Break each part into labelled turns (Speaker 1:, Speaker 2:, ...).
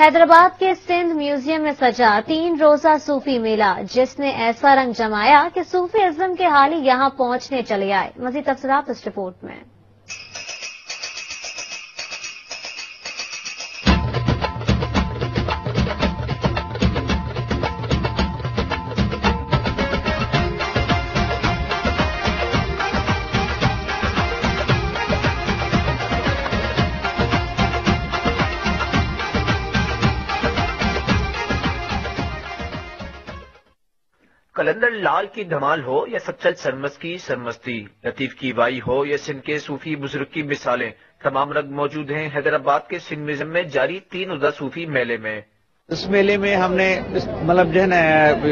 Speaker 1: حیدرآباد کے سندھ میوزیم میں سجا تین روزہ صوفی میلہ، جس نے ایسا رنگ جمایا کہ صوفی ازم کے حالی یہاں پہنچنے چلے آئے۔ مزید تفصیلات اس رپورٹ میں۔
Speaker 2: کلندر لال کی دھمال ہو یا سچل سرمس کی سرمستی؟ لطیف کی وائی ہو یا سندھ کے صوفی بزرگ کی مثالیں؟ تمام رنگ موجود ہیں حیدرآباد کے سندھ میوزیم میں جاری تین ادا صوفی میلے میں۔
Speaker 3: اس میلے میں ہم نے مطلب جو ہے نا،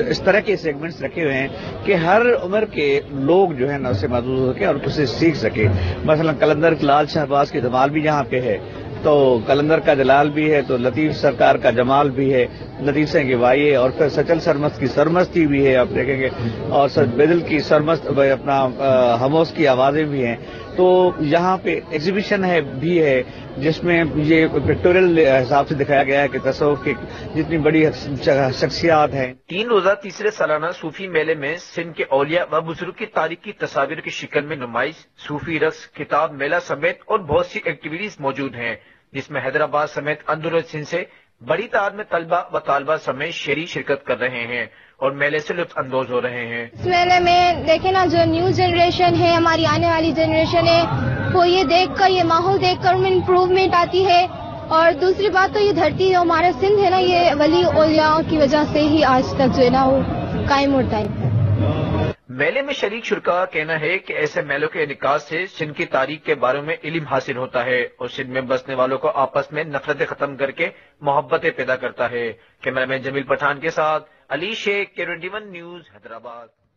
Speaker 3: اس طرح کے سیگمنٹس رکھے ہوئے ہیں کہ ہر عمر کے لوگ جو ہے نا اسے محدود ہو سکے اور اسے سیکھ سکے مثلا کلندر لال شہباز کی دھمال بھی یہاں پہ ہے۔ تو کلندر کا جلال بھی ہے، تو لطیف سرکار کا جمال بھی ہے۔ لطیف سنگھ کی وائی ہے اور پھر سچل سرمست کی سرمستی بھی ہے، آپ دیکھیں گے۔ اور سچ بدل کی سرمست اپنا ہموس کی آوازیں بھی ہیں۔ تو یہاں پہ ایگزیبیشن ہے، بھی ہے۔ جس میں یہ پکٹوریل حساب سے دکھایا گیا ہے کہ تصوف کی جتنی بڑی شخصیات ہیں۔
Speaker 2: تین روزہ تیسرے سالانہ صوفی میلے میں سندھ کے اولیاء و بزرگ کی تاریخ کی تصاویر کی شکل میں نمائش صوفی رقص کتاب میلہ سمیت اور بہت سی ایکٹیویٹیز موجود ہیں جس میں حیدرآباد سمیت اندر سندھ سے بڑی تعداد میں طلبہ و طالبہ سمیت شہری شرکت کر رہے ہیں اور میلے سے لطف اندوز ہو رہے ہیں۔
Speaker 4: اس میلے میں دیکھیں نا جو نیو جنریشن ہے ہماری آنے والی جنریشن ہے وہ یہ دیکھ کر، یہ ماحول دیکھ کر ان امپروومنٹ آتی ہے۔ اور دوسری بات تو یہ دھرتی جو ہمارا سندھ ہے نا، یہ ولی اولیاء کی وجہ سے ہی آج تک جو ہے نا، وہ قائم ہوتا ہے۔
Speaker 2: میلے میں شریک شرکا کہنا ہے کہ ایسے میلوں کے انعقاد سے سندھ کی تاریخ کے بارے میں علم حاصل ہوتا ہے اور سندھ میں بسنے والوں کو آپس میں نفرتیں ختم کر کے محبتیں پیدا کرتا ہے۔ کیمرہ مین جمیل پٹھان کے ساتھ علی شیخ، کے ون نیوز، حیدرآباد۔